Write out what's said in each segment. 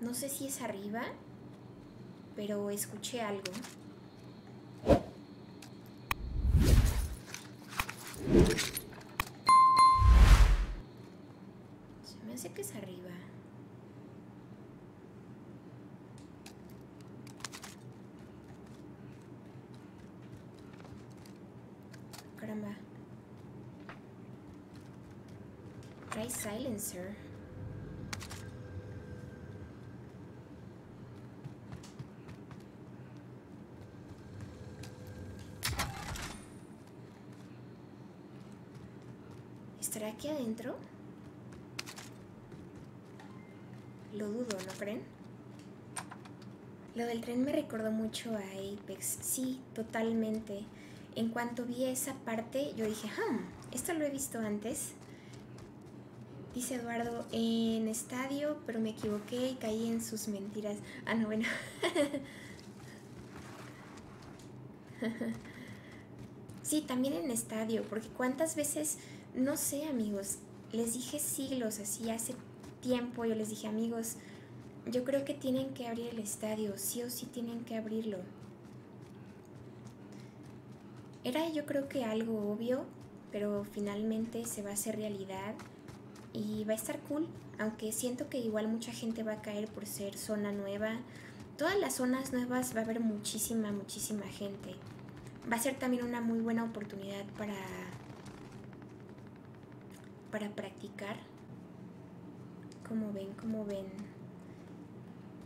No sé si es arriba, pero escuché algo. Se me hace que es arriba. Caramba. Try silencer. ¿Estará aquí adentro? Lo dudo, ¿no creen? Lo del tren me recordó mucho a Apex. Sí, totalmente. En cuanto vi esa parte, yo dije, hmm, esto lo he visto antes. Dice Eduardo, en estadio, pero me equivoqué y caí en sus mentiras. Ah, no, bueno. sí, también en estadio, porque cuántas veces, no sé amigos, les dije siglos, así hace tiempo yo les dije amigos, yo creo que tienen que abrir el estadio, sí o sí tienen que abrirlo. Era yo creo que algo obvio, pero finalmente se va a hacer realidad y va a estar cool, aunque siento que igual mucha gente va a caer por ser zona nueva. Todas las zonas nuevas va a haber muchísima, muchísima gente. Va a ser también una muy buena oportunidad para para practicar. Como ven, como ven.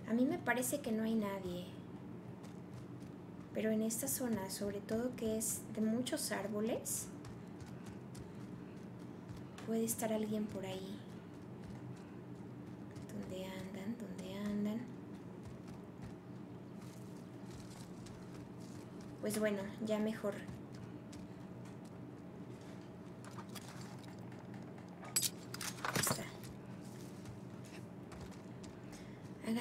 A mí me parece que no hay nadie. Pero en esta zona, sobre todo que es de muchos árboles, puede estar alguien por ahí. ¿Dónde andan? ¿Dónde andan? Pues bueno, ya mejor. Está.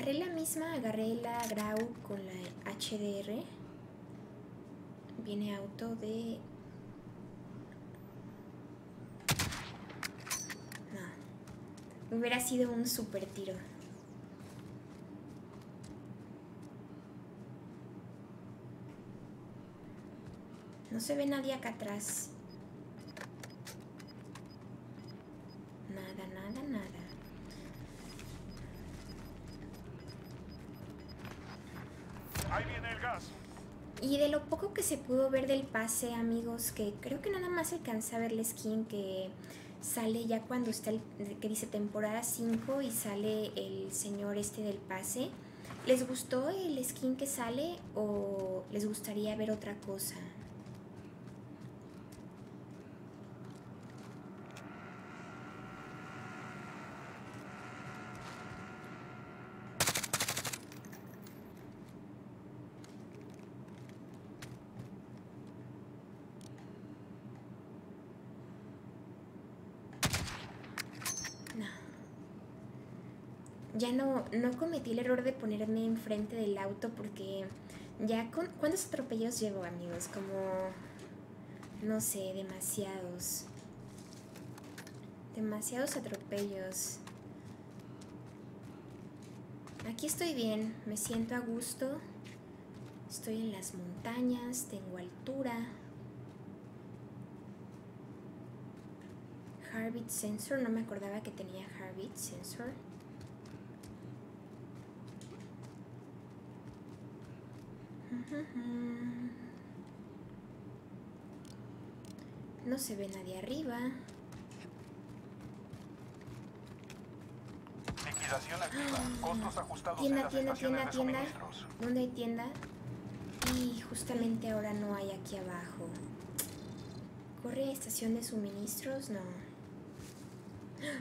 Agarré la misma, agarré la Grau con la HDR. Viene auto de No. Hubiera sido un super tiro. No se ve nadie acá atrás. Y de lo poco que se pudo ver del pase, amigos, que creo que nada más alcanza a ver la skin que sale ya cuando está el que dice temporada 5 y sale el señor este del pase. ¿Les gustó el skin que sale o les gustaría ver otra cosa? No. Ya no, no cometí el error de ponerme enfrente del auto porque ya con... ¿Cuántos atropellos llevo, amigos? Como... No sé, demasiados. Demasiados atropellos. Aquí estoy bien, me siento a gusto. Estoy en las montañas, tengo altura. Heartbeat sensor, no me acordaba que tenía heartbeat sensor. No se ve nadie arriba. Liquidación activa. Costos ajustados en Tienda, las tienda, tienda, tienda. ¿Dónde hay tienda? Y justamente ahora no hay aquí abajo. ¿Corre a estación de suministros? No.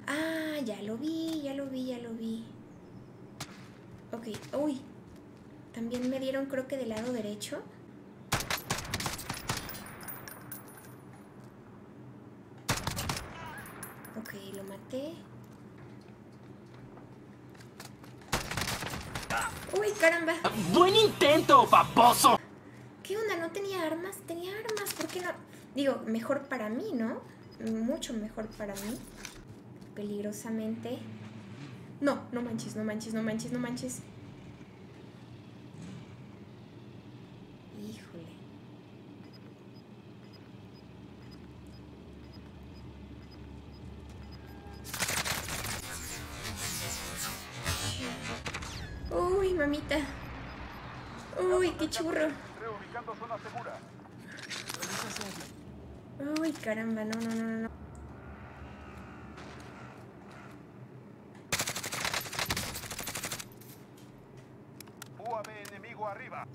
Ah, ya lo vi, ya lo vi, ya lo vi. Ok, uy. También me dieron creo que del lado derecho. Ok, lo maté. Uy, caramba. ¡Buen intento, baboso! ¿Qué onda? ¿No tenía armas? Tenía armas, ¿por qué no? Digo, mejor para mí, ¿no? Mucho mejor para mí. Peligrosamente. No, no manches, no manches, no manches, no manches. Mamita. Uy, qué churro. Uy, caramba, no, no, no, no, no. UAV enemigo arriba.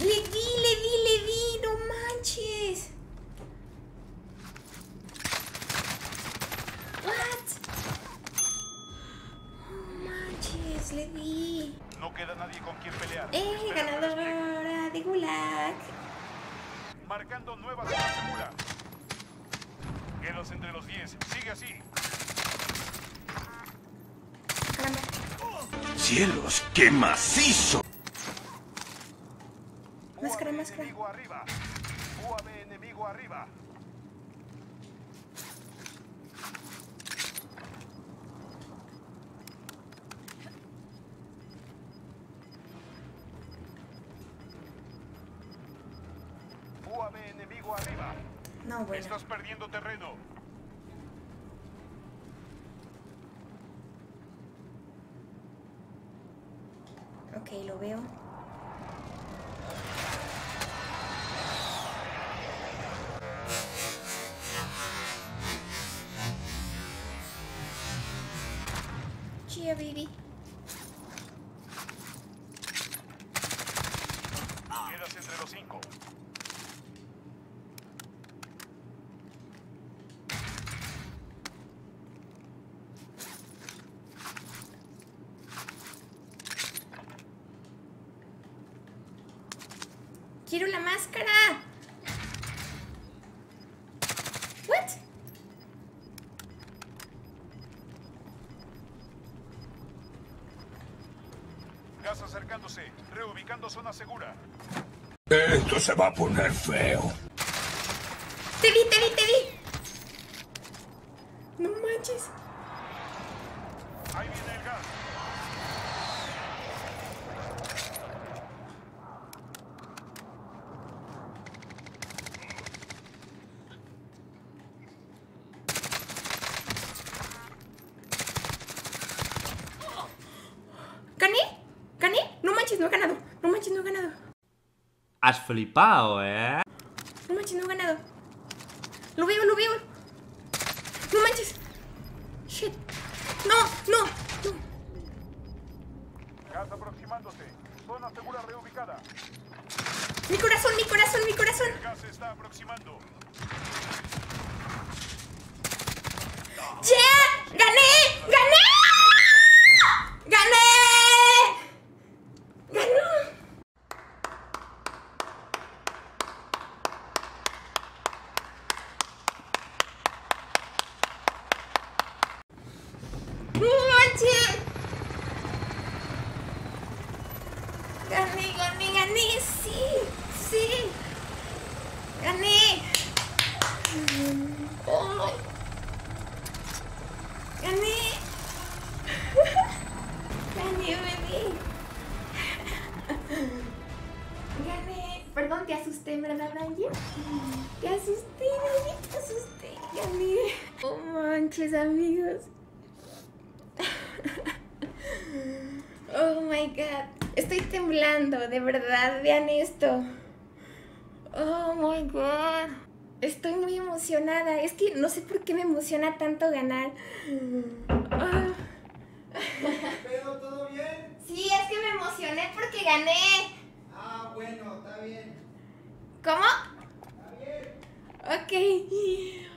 Le di, le di, le di, no manches. What? No manches, le di. No queda nadie con quien pelear. Eh, Espera el despliegue. ganadora de Gulag. Marcando nueva zona segura. Quedas entre los 10. Sigue así. ¡Cielos, qué macizo! Máscara, máscara. enemigo arriba. UAV enemigo arriba. Enemigo arriba. No, bueno. Estás perdiendo terreno. Ok, lo veo. Chia, baby. Quedas entre los 5. Quiero la máscara. What? Gas acercándose. Reubicando zona segura. Esto se va a poner feo. Te vi, te vi, te vi. No manches. Ahí viene el gas. ¿Gané? ¿Gané? No manches, no he ganado. No manches, no he ganado. Has flipado, ¿eh? No manches, no he ganado. Lo veo, lo veo. No manches. Shit. No, no, no. Gas aproximándose. Zona segura reubicada. Mi corazón, mi corazón, mi corazón. El gas está aproximando. ¡Yeah! ¡Gané! ¡Gané! ¡Gané! ¡Ganó! ¡No manches! Gané, gané, gané, sí, sí. Gané. Oh. Gané. Gané, bebé. Gané. Perdón, te asusté, ¿verdad, Angie? Te asusté, bebé, te asusté. Gané. Oh manches, amigos. Oh my god. Estoy temblando, de verdad. Vean esto. Oh my god. Estoy muy emocionada. Es que no sé por qué me emociona tanto ganar. Ah. ¿Pero todo bien? Sí, es que me emocioné porque gané. Ah, bueno, está bien. ¿Cómo? Está bien. Ok.